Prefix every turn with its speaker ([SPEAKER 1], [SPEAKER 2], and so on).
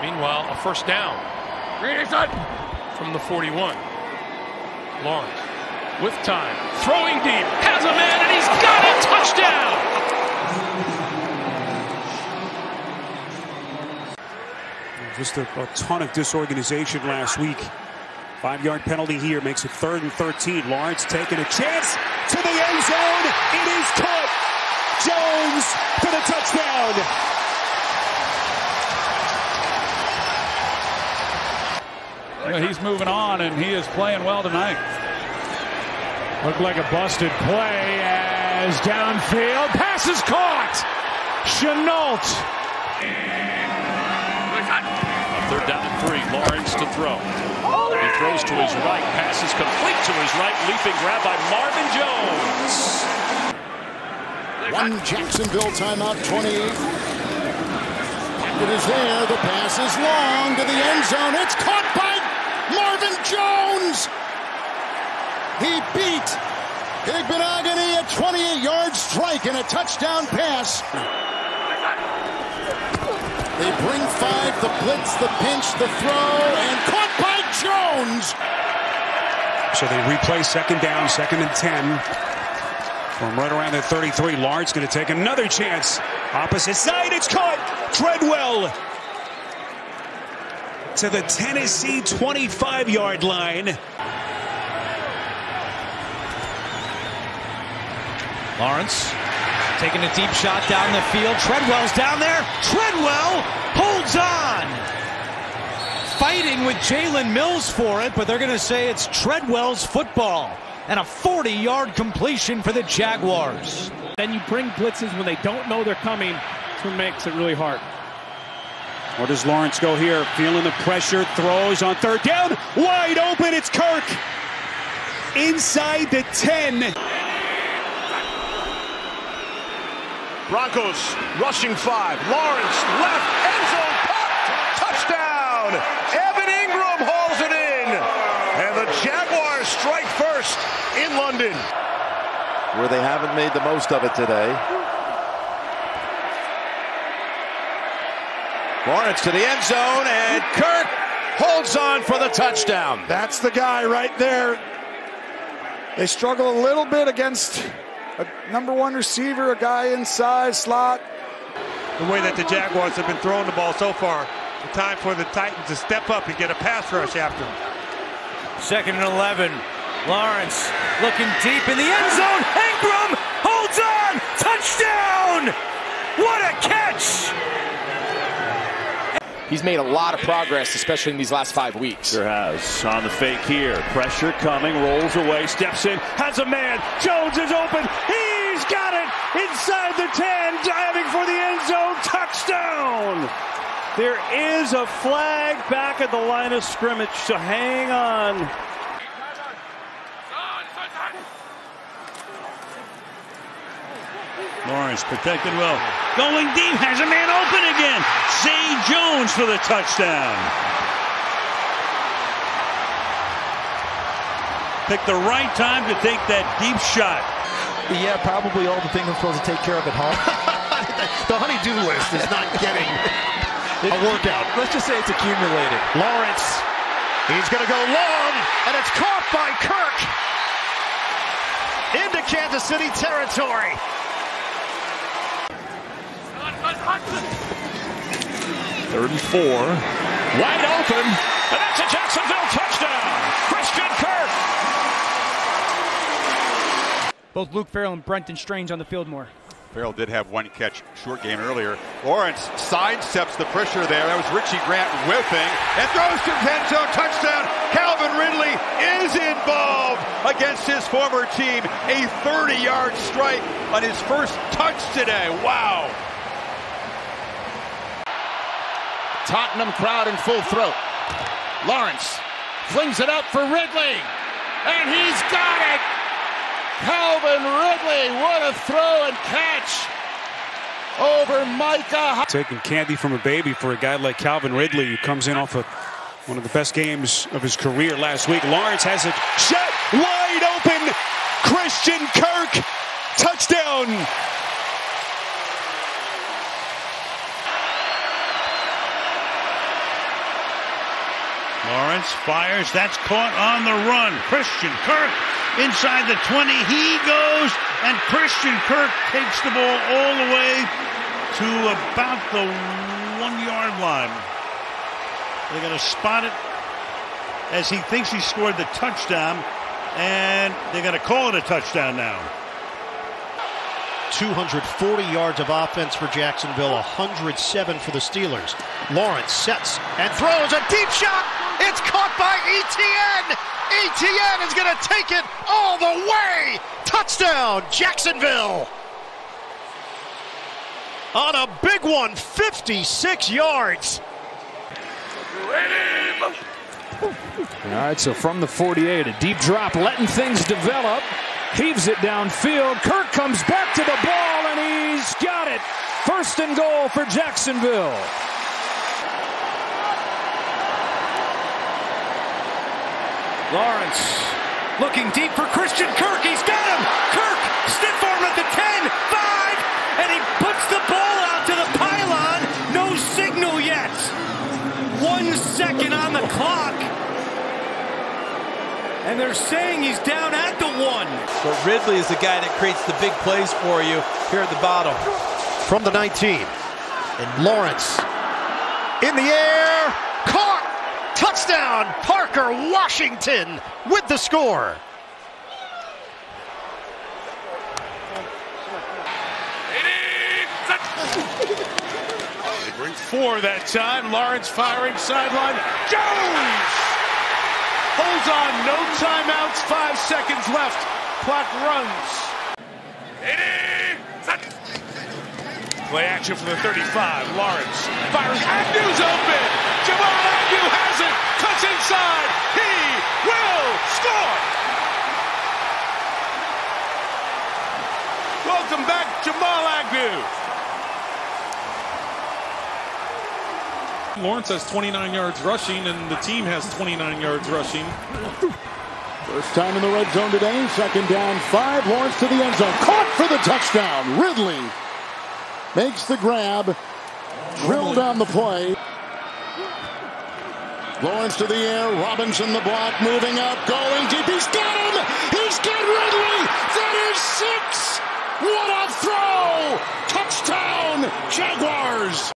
[SPEAKER 1] Meanwhile, a first down from the 41. Lawrence with time, throwing deep, has a man, and he's got it! Touchdown!
[SPEAKER 2] Just a, a ton of disorganization last week. Five yard penalty here makes it third and 13. Lawrence taking a chance to the end zone. It is caught. Jones for the touchdown.
[SPEAKER 3] Well, he's moving on, and he is playing well tonight.
[SPEAKER 4] Looked like a busted play as downfield. Pass is caught. Shenault.
[SPEAKER 1] Third down and three. Lawrence to throw. He throws to his right. Pass is complete to his right. Leaping grab by Marvin Jones.
[SPEAKER 5] One Jacksonville timeout, 28. It is there. The pass is long to the end zone. It's caught by Marvin Jones. He beat Igbinoghene a 28-yard strike and a touchdown pass. They bring five, the blitz, the pinch, the throw, and caught by Jones.
[SPEAKER 2] So they replay second down, second and 10. From right around the 33, Lawrence going to take another chance. Opposite side, it's caught. Treadwell to the Tennessee 25 yard line.
[SPEAKER 6] Lawrence taking a deep shot down the field. Treadwell's down there. Treadwell holds on. Fighting with Jalen Mills for it, but they're going to say it's Treadwell's football. And a 40 yard completion for the Jaguars.
[SPEAKER 4] Then you bring blitzes when they don't know they're coming. That's what makes it really hard.
[SPEAKER 2] Where does Lawrence go here? Feeling the pressure, throws on third down. Wide open, it's Kirk. Inside the 10.
[SPEAKER 7] Broncos rushing five. Lawrence left end zone pop touchdown. Evan Engram hauls it in, and the Jaguars strike first in London.
[SPEAKER 8] Where they haven't made the most of it today. Lawrence to the end zone, and Kirk holds on for the touchdown.
[SPEAKER 9] That's the guy right there. They struggle a little bit against a number one receiver, a guy inside slot.
[SPEAKER 10] The way that the Jaguars have been throwing the ball so far, the time for the Titans to step up and get a pass rush after them.
[SPEAKER 6] Second and 11. Lawrence looking deep in the end zone. Engram holds on. Touchdown. What a catch.
[SPEAKER 11] He's made a lot of progress, especially in these last five weeks.
[SPEAKER 12] Sure has. On the fake here. Pressure coming, rolls away, steps in, has a man. Jones is open. He's got it inside the 10, diving for the end zone. Touchdown. There is a flag back at the line of scrimmage, so hang on. Lawrence protected well. Going deep, has a man open again. Zay Jones for the touchdown. Picked the right time to take that deep shot.
[SPEAKER 13] Yeah, probably all the things I'm supposed to take care of at home.
[SPEAKER 5] the honey-do list is not getting a workout.
[SPEAKER 13] Let's just say it's accumulated.
[SPEAKER 5] Lawrence, he's going to go long, and it's caught by Kirk into Kansas City territory.
[SPEAKER 12] Third and four.
[SPEAKER 1] Wide open, and that's a Jacksonville touchdown. Christian Kirk.
[SPEAKER 14] Both Luke Farrell and Brenton Strange on the field more.
[SPEAKER 15] Farrell did have one catch short game earlier. Lawrence sidesteps the pressure there. That was Richie Grant whipping and throws to the end zone touchdown. Calvin Ridley is involved against his former team. A 30-yard strike on his first touch today. Wow.
[SPEAKER 5] Tottenham crowd in full throat. Lawrence flings it out for Ridley, and he's got it. Calvin Ridley, what a throw and catch over Micah.
[SPEAKER 2] Taking candy from a baby for a guy like Calvin Ridley, who comes in off of one of the best games of his career last week. Lawrence has it shot wide open. Christian Kirk, touchdown.
[SPEAKER 10] Lawrence fires. That's caught on the run. Christian Kirk inside the 20. He goes, and Christian Kirk takes the ball all the way to about the one yard line. They're going to spot it as he thinks he scored the touchdown, and they're going to call it a touchdown now.
[SPEAKER 16] 240 yards of offense for Jacksonville, 107 for the Steelers. Lawrence sets and throws a deep shot. It's caught by ETN. ETN is going to take it all the way. Touchdown, Jacksonville. On a big one, 56 yards.
[SPEAKER 4] All right, so from the 48, a deep drop, letting things develop. Heaves it downfield. Kirk comes back to the ball, and he's got it. First and goal for Jacksonville.
[SPEAKER 6] Lawrence looking deep for Christian Kirk. He's got him. Kirk, stiff arm at the 10, 5, and he puts the ball out to the pylon. No signal yet. One second on the clock. And they're saying he's down at the one.
[SPEAKER 13] But Ridley is the guy that creates the big plays for you here at the bottom.
[SPEAKER 16] From the 19. And Lawrence in the air. Touchdown. Parker Washington with the score.
[SPEAKER 7] Bring four that time. Lawrence firing sideline. Jones holds on. No timeouts. Five seconds left. Clock runs. Play action for the 35. Lawrence fires. Agnew's open. Jamal Agnew has it. Cuts inside. He will score. Welcome back, Jamal Agnew.
[SPEAKER 17] Lawrence has 29 yards rushing, and the team has 29 yards rushing.
[SPEAKER 5] First time in the red zone today. Second down, five. Lawrence to the end zone. Caught for the touchdown. Ridley makes the grab. Drilled down the play. Lawrence to the air. Robinson the block. Moving up. Going deep. He's got him. He's got Ridley. That is six. What a throw. Touchdown, Jaguars.